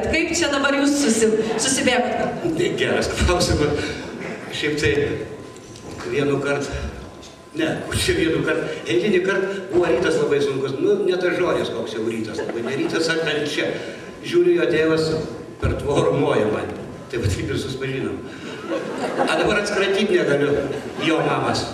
susibėgat? Kaip čia dabar jūs susi, susibėgat? Tai geras klausimas. Šiaip tai vienu kartą, ne, kur čia vienu kartą, eilinį kartą buvo rytas labai sunkus, nu, ne tas žodis, koks jau rytas, labai ne rytas, ar kančia. Žiūriu, jo tėvas per tvorų moja man. Tai va taip ir susipažinom. A dabar atskratyti negaliu jo mamas.